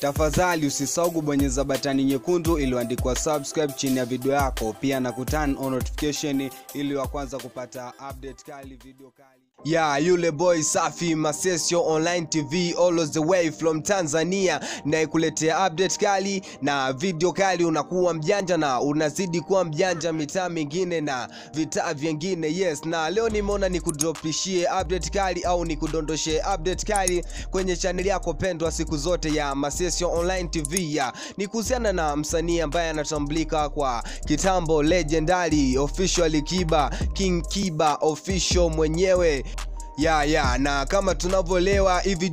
Tafadhali usisahau kubonyeza batani nyekundu iliyoandikwa subscribe chini ya video yako, pia na kutan on notification ili wa kwanza kupata update kali, video kali ya yeah, yule boy safi Masesio Online TV always the way from Tanzania, na ikuletea update kali na video kali. Unakuwa mjanja na unazidi kuwa mjanja mitaa mingine na vitaa vyengine. Yes, na leo nimeona nikudropishie update kali au nikudondoshe update kali kwenye chaneli yako pendwa siku zote ya Masesio Online TV. ya ni kuhusiana na msanii ambaye anatambulika kwa kitambo legendary official Kiba King Kiba official mwenyewe ya ya na kama tunavyoelewa hivi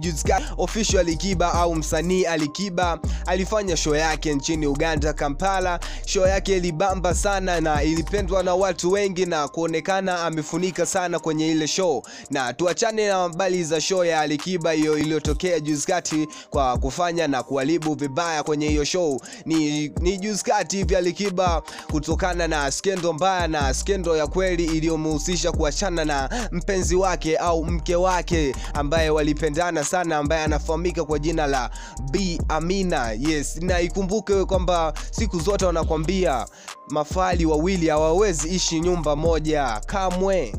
official Alikiba au msanii Alikiba alifanya show yake nchini Uganda Kampala. Show yake ilibamba sana na ilipendwa na watu wengi na kuonekana amefunika sana kwenye ile show, na tuachane na habari za show ya Alikiba hiyo iliyotokea juzi kwa kufanya na kuharibu vibaya kwenye hiyo show. Ni, ni juzi hivi Alikiba kutokana na skendo mbaya na skendo ya kweli iliyomhusisha kuachana na mpenzi wake au mke wake ambaye walipendana sana, ambaye anafahamika kwa jina la b Amina. Yes, na ikumbuke kwamba siku zote wanakwambia mafali wawili hawawezi ishi nyumba moja kamwe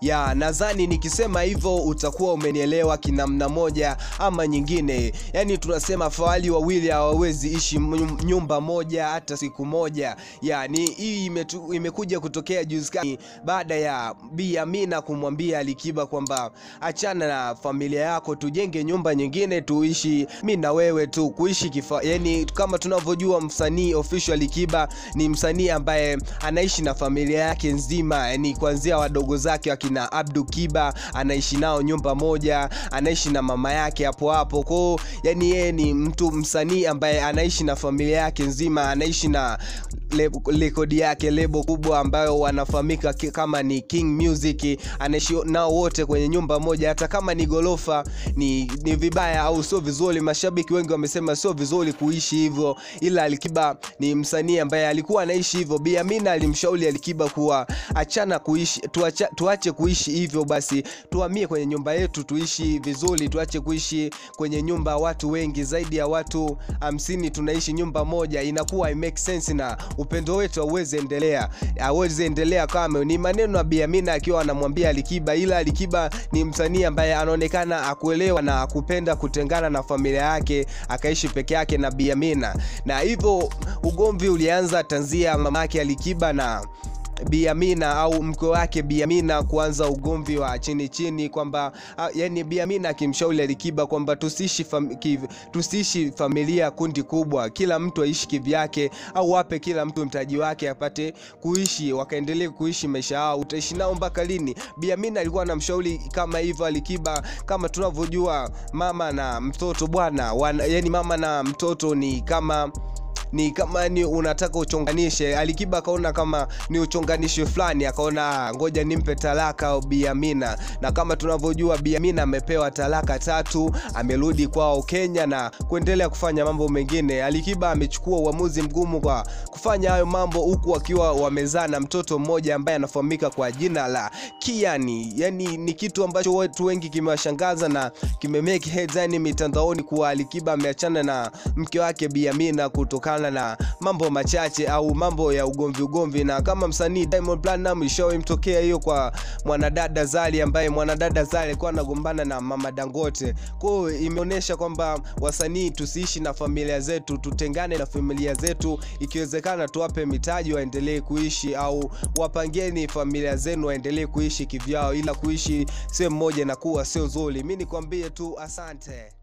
ya nadhani nikisema hivyo utakuwa umenielewa kinamna moja ama nyingine. Yani tunasema fahali wawili hawawezi ishi nyumba moja hata siku moja. Yani hii imekuja kutokea juzi baada ya Bi Amina kumwambia Alikiba kwamba achana na familia yako, tujenge nyumba nyingine tuishi mi na wewe tu kuishi kifa. Yani kama tunavyojua msanii official Alikiba ni msanii ambaye anaishi na familia yake nzima, yani kuanzia wadogo zake na Abdu Kiba anaishi nao nyumba moja, anaishi na mama yake hapo hapo kwao. Yani yeye ni mtu msanii ambaye anaishi na familia yake nzima, anaishi na rekodi yake lebo kubwa ambayo wanafahamika kama ni King Music, anaishi nao wote kwenye nyumba moja. Hata kama ni gorofa, ni, ni vibaya au sio vizuri. Mashabiki wengi wamesema sio vizuri kuishi hivyo, ila Alikiba ni msanii ambaye alikuwa anaishi hivyo. Bi Amina alimshauri Alikiba kuwa achana kuishi, tuacha, tuache kuishi hivyo basi, tuhamie kwenye nyumba yetu tuishi vizuri, tuache kuishi kwenye nyumba. Watu wengi zaidi ya watu hamsini, tunaishi nyumba moja, inakuwa make sense na upendo wetu hauwezi endelea, hauwezi endelea. Kama ni maneno ya Biamina akiwa anamwambia Alikiba, ila Alikiba ni msanii ambaye anaonekana akuelewa na kupenda kutengana na familia yake, akaishi peke yake na Biamina, na hivyo ugomvi ulianza tanzia mamake Alikiba na Bi Amina au mke wake Bi Amina kuanza ugomvi wa chini chini, kwamba yani Bi Amina akimshauri Alikiba kwamba tusiishi fam, tusiishi familia kundi kubwa, kila mtu aishi kivyake, au wape kila mtu mtaji wake apate kuishi, wakaendelee kuishi maisha yao. Utaishi nao mpaka lini? Bi Amina alikuwa anamshauri kama hivyo Alikiba. Kama tunavyojua mama na mtoto bwana, yani mama na mtoto ni kama ni kama ni unataka uchonganishe. Alikiba akaona kama ni uchonganishe fulani, akaona ngoja nimpe talaka Bi Amina, na kama tunavyojua Bi Amina amepewa talaka tatu, amerudi kwao Kenya na kuendelea kufanya mambo mengine. Alikiba amechukua uamuzi mgumu kwa kufanya hayo mambo huku akiwa wamezaa na mtoto mmoja ambaye anafahamika kwa jina la Kiani. Yani ni kitu ambacho watu wengi kimewashangaza na kimemake headline mitandaoni kuwa Alikiba ameachana na mke wake Bi Amina kutokana na mambo machache au mambo ya ugomvi ugomvi. Na kama msanii Diamond Platnumz ishawahi mtokea hiyo kwa mwanadada Zari, ambaye mwanadada Zari alikuwa anagombana na mama Dangote. Kwa hiyo imeonyesha kwamba wasanii tusiishi na familia zetu, tutengane na familia zetu, ikiwezekana tuwape mitaji waendelee kuishi, au wapangeni familia zenu waendelee kuishi kivyao, ila kuishi sehemu moja na kuwa sio nzuri. Mimi nikwambie tu asante.